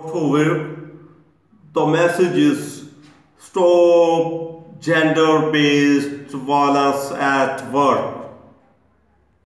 However, the message is stop gender-based violence at work.